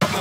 Boom.